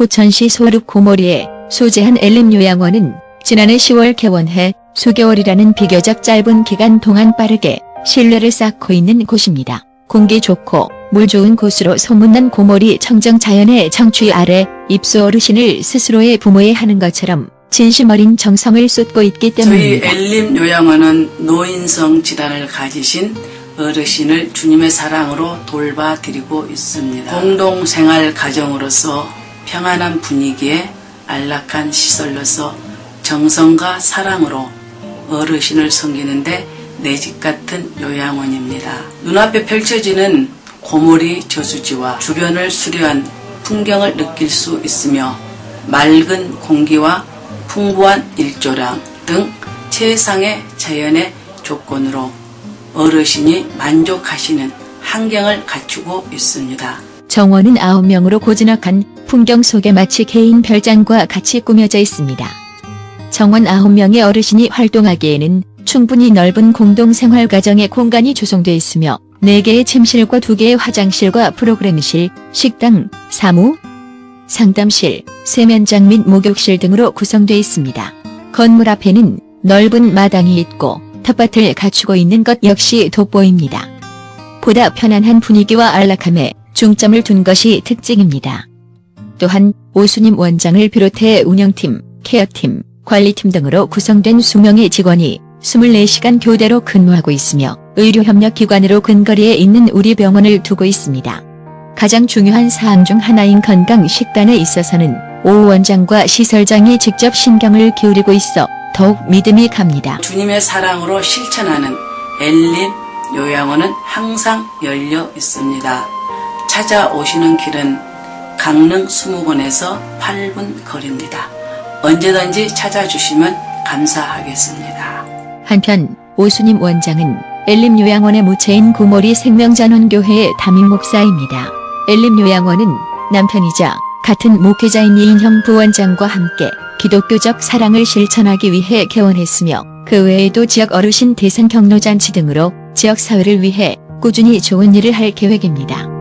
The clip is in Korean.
포천시 소룹 고모리에 소재한 엘림 요양원은 지난해 10월 개원해 수개월이라는 비교적 짧은 기간 동안 빠르게 신뢰를 쌓고 있는 곳입니다. 공기 좋고 물 좋은 곳으로 소문난 고모리 청정 자연의 청취 아래 입소 어르신을 스스로의 부모에 하는 것처럼 진심 어린 정성을 쏟고 있기 저희 때문입니다. 엘림 요양원은 노인성 질환을 가지신 어르신을 주님의 사랑으로 돌봐드리고 있습니다. 공동생활 가정으로서 평안한 분위기에 안락한 시설로서 정성과 사랑으로 어르신을 섬기는데 내 집 같은 요양원입니다. 눈앞에 펼쳐지는 고모리 저수지와 주변을 수려한 풍경을 느낄 수 있으며 맑은 공기와 풍부한 일조량 등 최상의 자연의 조건으로 어르신이 만족하시는 환경을 갖추고 있습니다. 정원은 9명으로 고즈넉한 풍경 속에 마치 개인 별장과 같이 꾸며져 있습니다. 정원 9명의 어르신이 활동하기에는 충분히 넓은 공동생활 가정의 공간이 조성돼 있으며 4개의 침실과 2개의 화장실과 프로그램실, 식당, 사무, 상담실, 세면장 및 목욕실 등으로 구성돼 있습니다. 건물 앞에는 넓은 마당이 있고 텃밭을 갖추고 있는 것 역시 돋보입니다. 보다 편안한 분위기와 안락함에 중점을 둔 것이 특징입니다. 또한 오수님 원장을 비롯해 운영팀, 케어팀, 관리팀 등으로 구성된 수명의 직원이 24시간 교대로 근무하고 있으며 의료협력기관으로 근거리에 있는 우리 병원을 두고 있습니다. 가장 중요한 사항 중 하나인 건강 식단에 있어서는 오 원장과 시설장이 직접 신경을 기울이고 있어 더욱 믿음이 갑니다. 주님의 사랑으로 실천하는 엘림 요양원은 항상 열려 있습니다. 찾아오시는 길은 강릉 수목원에서 8분 거리입니다. 언제든지 찾아주시면 감사하겠습니다. 한편 오수님 원장은 엘림 요양원의 모체인 구모리 생명잔원교회의 담임 목사입니다. 엘림 요양원은 남편이자 같은 목회자인 이인형 부원장과 함께 기독교적 사랑을 실천하기 위해 개원했으며 그 외에도 지역 어르신 대상 경로잔치 등으로 지역사회를 위해 꾸준히 좋은 일을 할 계획입니다.